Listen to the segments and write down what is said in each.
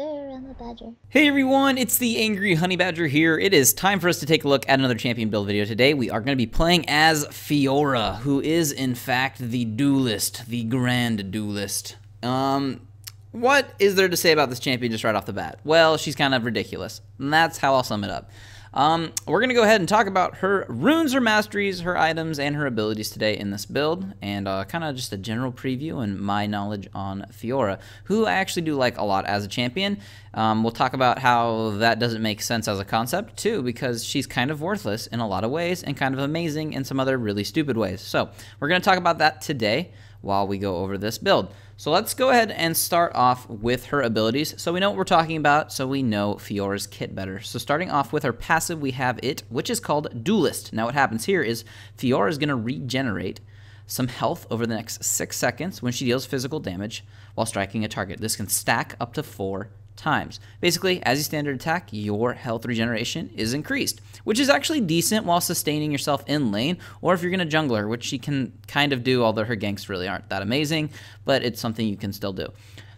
I'm a badger. Hey everyone, it's the Angry Honey Badger here. It is time for us to take a look at another champion build video today. We are going to be playing as Fiora, who is in fact the duelist, the grand duelist. Um, what is there to say about this champion just right off the bat? Well, she's kind of ridiculous. And that's how I'll sum it up. Um, we're going to go ahead and talk about her runes, her masteries, her items, and her abilities today in this build, and uh, kind of just a general preview and my knowledge on Fiora, who I actually do like a lot as a champion. Um, we'll talk about how that doesn't make sense as a concept, too, because she's kind of worthless in a lot of ways and kind of amazing in some other really stupid ways. So we're going to talk about that today while we go over this build. So let's go ahead and start off with her abilities so we know what we're talking about, so we know Fiora's kit better. So starting off with her passive, we have it, which is called Duelist. Now what happens here is Fiora is going to regenerate some health over the next 6 seconds when she deals physical damage while striking a target. This can stack up to 4 times. Basically, as you standard attack, your health regeneration is increased, which is actually decent while sustaining yourself in lane, or if you're going to jungler, which she can kind of do, although her ganks really aren't that amazing, but it's something you can still do.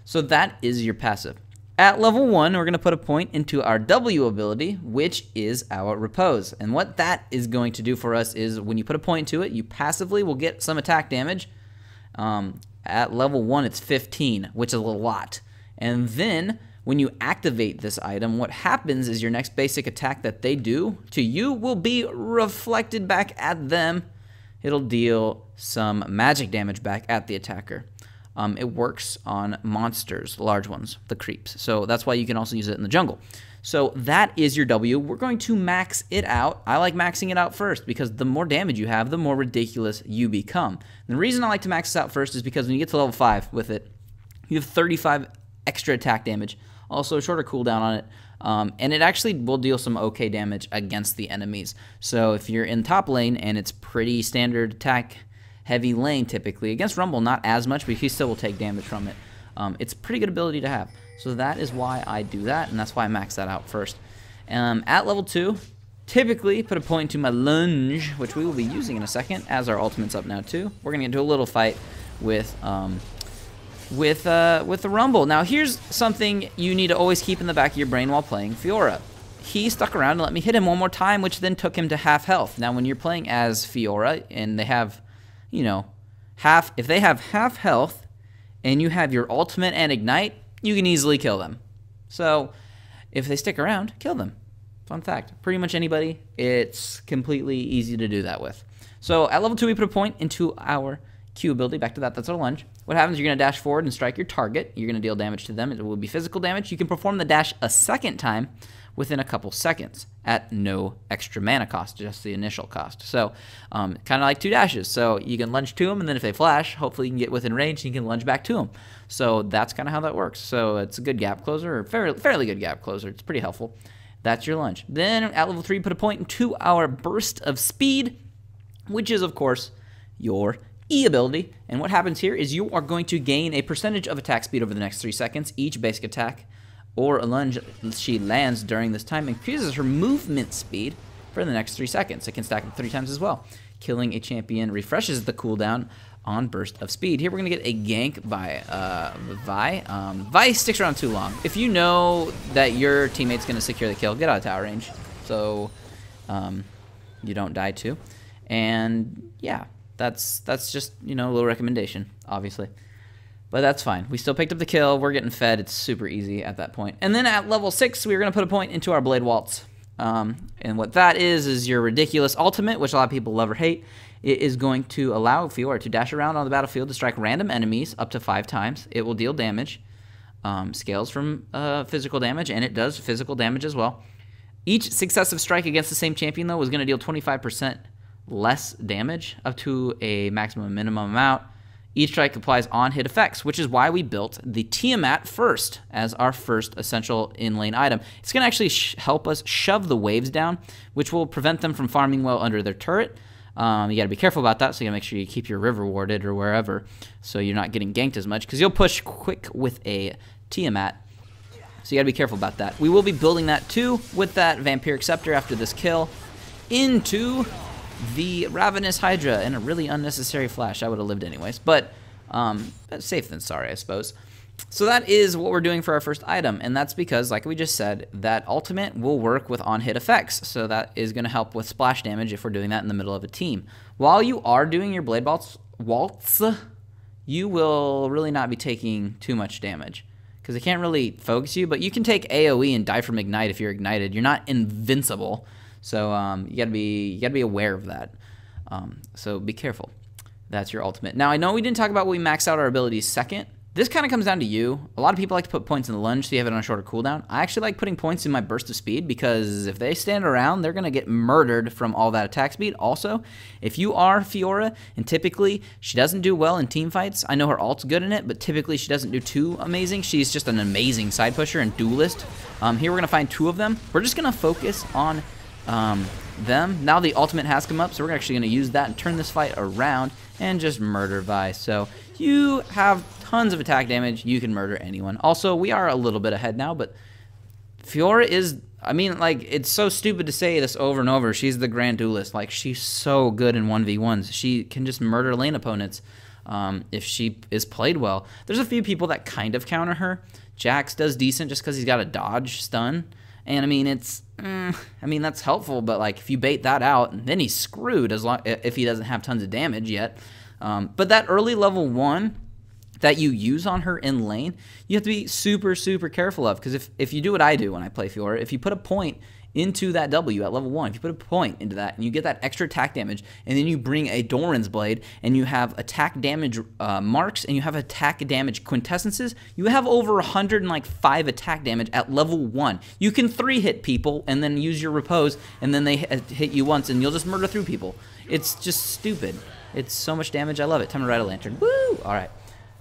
So that is your passive. At level 1, we're going to put a point into our W ability, which is our Riposte. And what that is going to do for us is when you put a point to it, you passively will get some attack damage. Um, at level 1, it's 15, which is a lot. And then when you activate this item, what happens is your next basic attack that they do to you will be reflected back at them. It'll deal some magic damage back at the attacker. Um, it works on monsters, large ones, the creeps. So that's why you can also use it in the jungle. So that is your W. We're going to max it out. I like maxing it out first because the more damage you have, the more ridiculous you become. And the reason I like to max this out first is because when you get to level 5 with it, you have 35 extra attack damage also shorter cooldown on it. Um, and it actually will deal some okay damage against the enemies. So if you're in top lane and it's pretty standard attack heavy lane typically, against Rumble not as much, but he still will take damage from it. Um, it's a pretty good ability to have. So that is why I do that, and that's why I max that out first. Um, at level 2, typically put a point to my lunge, which we will be using in a second, as our ultimate's up now too. We're going to get into a little fight with um, with uh, with the Rumble. Now, here's something you need to always keep in the back of your brain while playing Fiora. He stuck around and let me hit him one more time, which then took him to half health. Now, when you're playing as Fiora and they have, you know, half, if they have half health and you have your ultimate and ignite, you can easily kill them. So, if they stick around, kill them. Fun fact. Pretty much anybody, it's completely easy to do that with. So, at level 2, we put a point into our Q ability. Back to that, that's our lunge. What happens, you're going to dash forward and strike your target. You're going to deal damage to them. It will be physical damage. You can perform the dash a second time within a couple seconds at no extra mana cost, just the initial cost. So um, kind of like two dashes. So you can lunge to them, and then if they flash, hopefully you can get within range and you can lunge back to them. So that's kind of how that works. So it's a good gap closer, or fairly, fairly good gap closer. It's pretty helpful. That's your lunge. Then at level 3, put a point into our burst of speed, which is, of course, your E ability. And what happens here is you are going to gain a percentage of attack speed over the next three seconds. Each basic attack or a lunge she lands during this time increases her movement speed for the next three seconds. It can stack up three times as well. Killing a champion refreshes the cooldown on Burst of Speed. Here we're going to get a gank by uh, Vi. Um, Vi sticks around too long. If you know that your teammate's going to secure the kill, get out of tower range so um, you don't die too. And yeah, that's that's just you know a little recommendation, obviously. But that's fine. We still picked up the kill. We're getting fed. It's super easy at that point. And then at level 6, we going to put a point into our Blade Waltz. Um, and what that is, is your ridiculous ultimate, which a lot of people love or hate. It is going to allow Fiora to dash around on the battlefield to strike random enemies up to five times. It will deal damage. Um, scales from uh, physical damage, and it does physical damage as well. Each successive strike against the same champion, though, is going to deal 25% less damage up to a maximum minimum amount. Each strike applies on hit effects, which is why we built the Tiamat first as our first essential in lane item. It's going to actually help us shove the waves down, which will prevent them from farming well under their turret. Um, you got to be careful about that, so you got to make sure you keep your river warded or wherever, so you're not getting ganked as much, because you'll push quick with a Tiamat. So you got to be careful about that. We will be building that too with that Vampiric Scepter after this kill into the Ravenous Hydra and a really unnecessary flash. I would have lived anyways, but um, safe than sorry, I suppose. so that is what we're doing for our first item, and that's because, like we just said, that ultimate will work with on-hit effects, so that is going to help with splash damage if we're doing that in the middle of a team. While you are doing your Blade Waltz, waltz you will really not be taking too much damage because it can't really focus you, but you can take AoE and die from Ignite if you're ignited. You're not invincible, so um, you gotta be you gotta be aware of that. Um, so be careful. That's your ultimate. Now I know we didn't talk about we max out our abilities second, this kind of comes down to you. A lot of people like to put points in the lunge so you have it on a shorter cooldown. I actually like putting points in my burst of speed because if they stand around, they're going to get murdered from all that attack speed. Also, if you are Fiora, and typically she doesn't do well in team fights, I know her alt's good in it, but typically she doesn't do too amazing. She's just an amazing side pusher and duelist. Um, here we're going to find two of them. We're just going to focus on um, them. Now the ultimate has come up, so we're actually going to use that and turn this fight around and just murder Vi. So you have tons of attack damage. You can murder anyone. Also, we are a little bit ahead now, but Fiora is. I mean, like, it's so stupid to say this over and over. She's the Grand Duelist. Like, she's so good in 1v1s. She can just murder lane opponents um, if she is played well. There's a few people that kind of counter her. Jax does decent just because he's got a dodge stun. And I mean, it's, mm, I mean, that's helpful, but like, if you bait that out, then he's screwed as long if he doesn't have tons of damage yet. Um, but that early level one that you use on her in lane, you have to be super, super careful of. Because if, if you do what I do when I play Fiora, if you put a point into that W at level 1, if you put a point into that and you get that extra attack damage, and then you bring a Doran's Blade and you have attack damage uh, marks and you have attack damage quintessences, you have over 105 attack damage at level 1. You can 3 hit people and then use your riposte, and then they hit you once and you'll just murder through people. It's just stupid. It's so much damage. I love it. Time to ride a lantern. Woo! All right.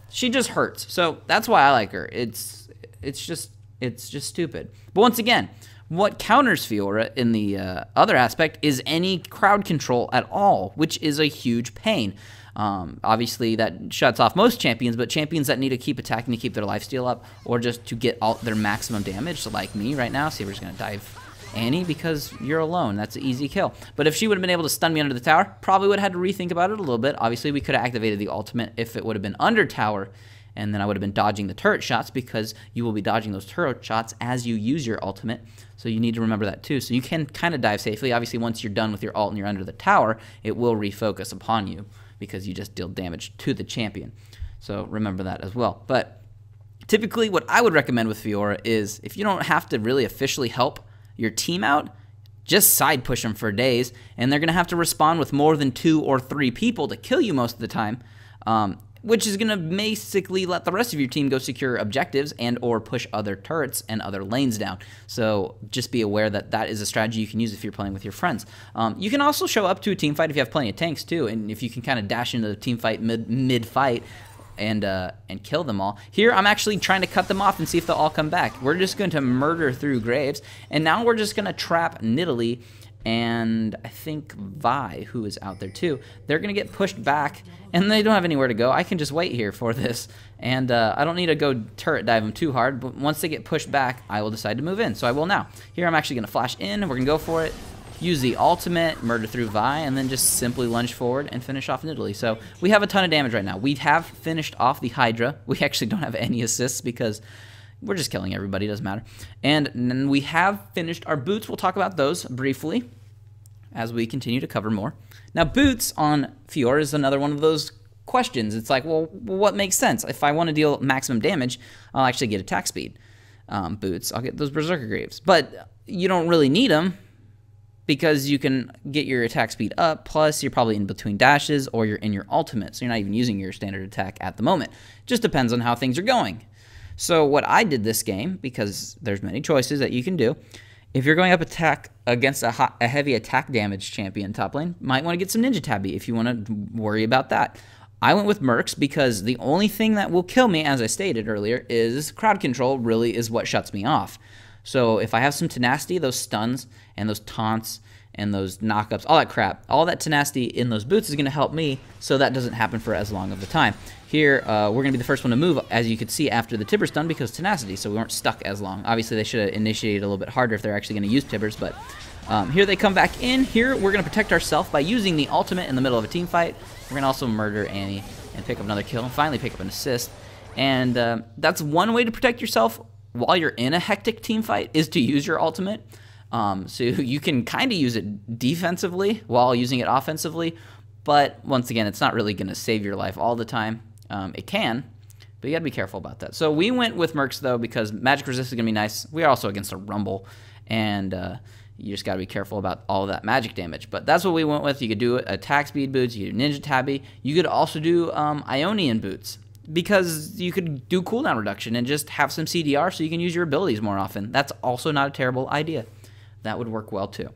She just hurts. So that's why I like her. It's it's just it's just stupid. But once again, what counters Fiora in the uh, other aspect is any crowd control at all, which is a huge pain. Um, obviously, that shuts off most champions, but champions that need to keep attacking to keep their lifesteal up or just to get all their maximum damage, so like me right now, just going to dive Annie because you're alone. That's an easy kill. But if she would have been able to stun me under the tower, probably would have had to rethink about it a little bit. Obviously, we could have activated the ultimate if it would have been under tower, and then I would have been dodging the turret shots because you will be dodging those turret shots as you use your ultimate. So you need to remember that too. So you can kind of dive safely. Obviously, once you're done with your ult and you're under the tower, it will refocus upon you because you just deal damage to the champion. So remember that as well. But typically, what I would recommend with Fiora is if you don't have to really officially help your team out, just side push them for days, and they're going to have to respond with more than two or three people to kill you most of the time, um, which is going to basically let the rest of your team go secure objectives and or push other turrets and other lanes down. So just be aware that that is a strategy you can use if you're playing with your friends. Um, you can also show up to a team fight if you have plenty of tanks too, and if you can kind of dash into the team fight mid mid fight and uh, and kill them all. Here, I'm actually trying to cut them off and see if they'll all come back. We're just going to murder through Graves, and now we're just going to trap Nidalee and I think Vi, who is out there too. They're going to get pushed back, and they don't have anywhere to go. I can just wait here for this, and uh, I don't need to go turret dive them too hard, but once they get pushed back, I will decide to move in, so I will now. Here, I'm actually going to flash in. And we're going to go for it use the ultimate, murder through Vi, and then just simply lunge forward and finish off Nidalee. So we have a ton of damage right now. We have finished off the Hydra. We actually don't have any assists because we're just killing everybody, doesn't matter. And we have finished our boots. We'll talk about those briefly as we continue to cover more. Now, boots on Fiora is another one of those questions. It's like, well, what makes sense? If I want to deal maximum damage, I'll actually get attack speed um, boots. I'll get those Berserker Greaves. But you don't really need them because you can get your attack speed up, plus you're probably in between dashes or you're in your ultimate, so you're not even using your standard attack at the moment. Just depends on how things are going. So what I did this game, because there's many choices that you can do, if you're going up attack against a, hot, a heavy attack damage champion top lane, might want to get some Ninja Tabi if you want to worry about that. I went with Mercs because the only thing that will kill me, as I stated earlier, is crowd control really is what shuts me off. So if I have some tenacity, those stuns and those taunts and those knockups, all that crap, all that tenacity in those boots is going to help me so that doesn't happen for as long of the time. Here, uh, we're going to be the first one to move, as you could see, after the Tibber done because tenacity, so we weren't stuck as long. Obviously, they should have initiated a little bit harder if they're actually going to use Tibbers, but um, here they come back in. Here, we're going to protect ourselves by using the ultimate in the middle of a team fight. We're going to also murder Annie and pick up another kill and finally pick up an assist. And uh, that's one way to protect yourself while you're in a hectic team fight is to use your ultimate. Um, so you can kind of use it defensively while using it offensively, but once again, it's not really going to save your life all the time. Um, it can, but you got to be careful about that. So we went with Mercs though because magic resist is going to be nice. We are also against a Rumble, and uh, you just got to be careful about all that magic damage. But that's what we went with. You could do attack speed boots, you could do ninja Tabi, you could also do um, Ionian boots because you could do cooldown reduction and just have some CDR so you can use your abilities more often. That's also not a terrible idea. That would work well too.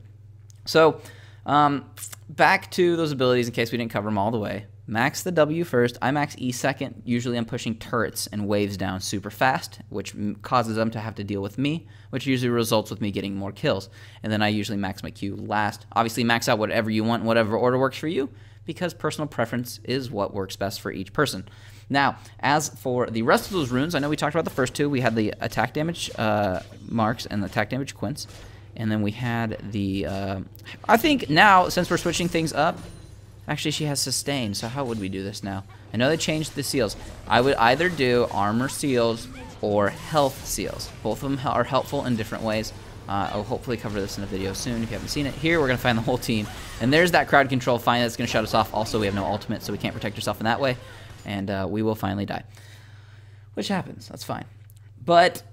So um, back to those abilities in case we didn't cover them all the way. Max the W first. I max E second. Usually I'm pushing turrets and waves down super fast, which causes them to have to deal with me, which usually results with me getting more kills. And then I usually max my Q last. Obviously, max out whatever you want, whatever order works for you, because personal preference is what works best for each person. Now, as for the rest of those runes, I know we talked about the first two. We had the attack damage uh, marks and the attack damage quints. And then we had the, uh, I think now, since we're switching things up, actually she has sustain, so how would we do this now? I know they changed the seals. I would either do armor seals or health seals. Both of them are helpful in different ways. Uh, I'll hopefully cover this in a video soon if you haven't seen it. Here, we're going to find the whole team. And there's that crowd control finally that's going to shut us off. Also, we have no ultimate, so we can't protect ourselves in that way. And uh, we will finally die. Which happens. That's fine. But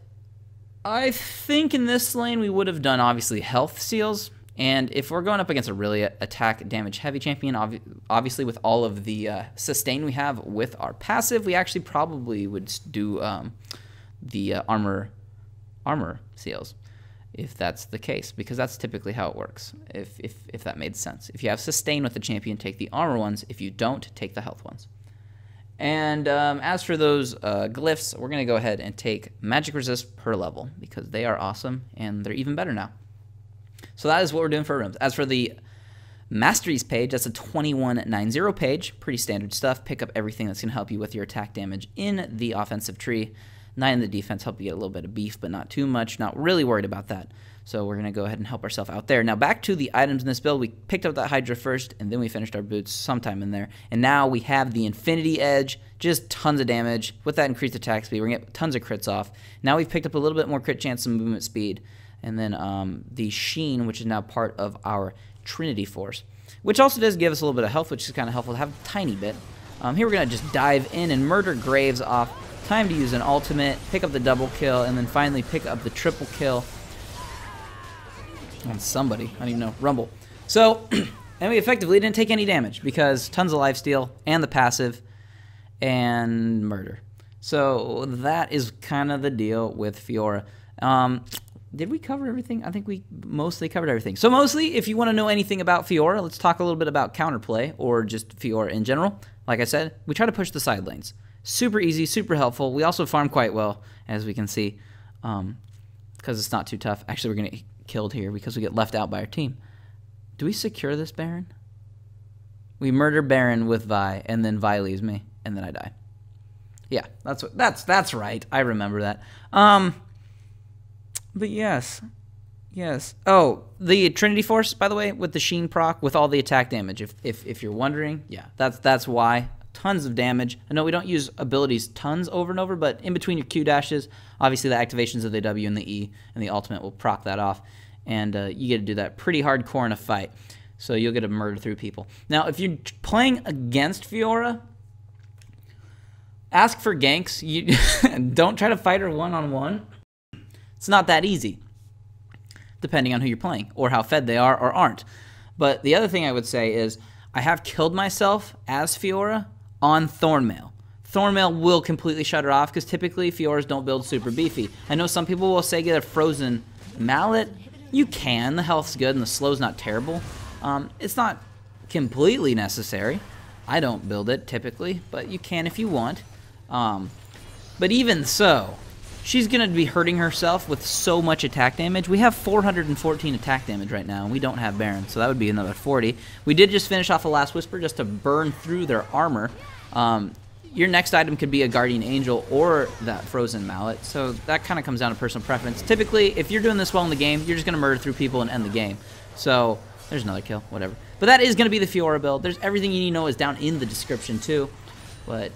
I think in this lane we would have done obviously health seals. And if we're going up against a really attack damage heavy champion, ob obviously with all of the uh, sustain we have with our passive, we actually probably would do um, the uh, armor armor seals if that's the case, because that's typically how it works, if, if, if that made sense. If you have sustain with the champion, take the armor ones. If you don't, take the health ones. And um, as for those uh, glyphs, we're going to go ahead and take magic resist per level because they are awesome and they're even better now. So that is what we're doing for runes. As for the masteries page, that's a 2190 page. Pretty standard stuff. Pick up everything that's going to help you with your attack damage in the offensive tree. Nine in the defense, help you get a little bit of beef, but not too much. Not really worried about that. So we're going to go ahead and help ourselves out there. Now back to the items in this build. We picked up that Hydra first, and then we finished our boots sometime in there. And now we have the Infinity Edge, just tons of damage. With that increased attack speed, we're going to get tons of crits off. Now we've picked up a little bit more crit chance and movement speed. And then um, the Sheen, which is now part of our Trinity Force. Which also does give us a little bit of health, which is kind of helpful to have a tiny bit. Um, here we're going to just dive in and murder Graves off. Time to use an ultimate, pick up the double kill, and then finally pick up the triple kill on somebody. I don't even know. Rumble. So, and we effectively didn't take any damage because tons of lifesteal and the passive and murder. So that is kind of the deal with Fiora. Um, did we cover everything? I think we mostly covered everything. So mostly, if you want to know anything about Fiora, let's talk a little bit about counterplay or just Fiora in general. Like I said, we try to push the side lanes. Super easy, super helpful. We also farm quite well, as we can see, because um, it's not too tough. Actually, we're going to killed here because we get left out by our team. Do we secure this Baron? We murder Baron with Vi, and then Vi leaves me, and then I die. Yeah, that's what that's that's right. I remember that. Um But yes. Yes. Oh, the Trinity Force, by the way, with the Sheen proc, with all the attack damage. If if if you're wondering, yeah, that's that's why tons of damage. I know we don't use abilities tons over and over, but in between your Q dashes, obviously the activations of the W and the E and the ultimate will proc that off. And uh, you get to do that pretty hardcore in a fight. So you'll get to murder through people. Now, if you're playing against Fiora, ask for ganks. You don't try to fight her one on one. It's not that easy, depending on who you're playing or how fed they are or aren't. But the other thing I would say is I have killed myself as Fiora on Thornmail. Thornmail will completely shut her off because typically Fioras don't build super beefy. I know some people will say get a frozen mallet. You can. The health's good and the slow's not terrible. Um, it's not completely necessary. I don't build it typically, but you can if you want. Um, but even so, she's going to be hurting herself with so much attack damage. We have 414 attack damage right now, and we don't have Baron, so that would be another 40. We did just finish off a Last Whisper just to burn through their armor. Um, your next item could be a Guardian Angel or that Frozen Mallet, so that kind of comes down to personal preference. Typically, if you're doing this well in the game, you're just going to murder through people and end the game. So, there's another kill, whatever. But that is going to be the Fiora build. There's everything you need to know is down in the description too. But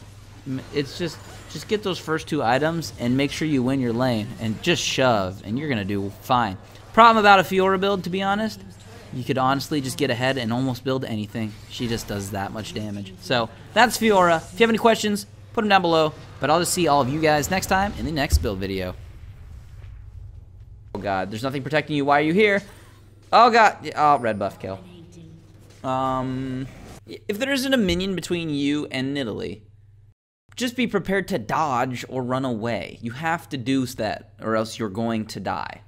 it's just Just get those first two items and make sure you win your lane and just shove and you're going to do fine. Problem about a Fiora build, to be honest, you could honestly just get ahead and almost build anything. She just does that much damage. So that's Fiora. If you have any questions, put them down below. But I'll just see all of you guys next time in the next build video. Oh god, there's nothing protecting you. Why are you here? Oh god. Oh, red buff kill. Um, if there isn't a minion between you and Nidalee, just be prepared to dodge or run away. You have to do that, or else you're going to die.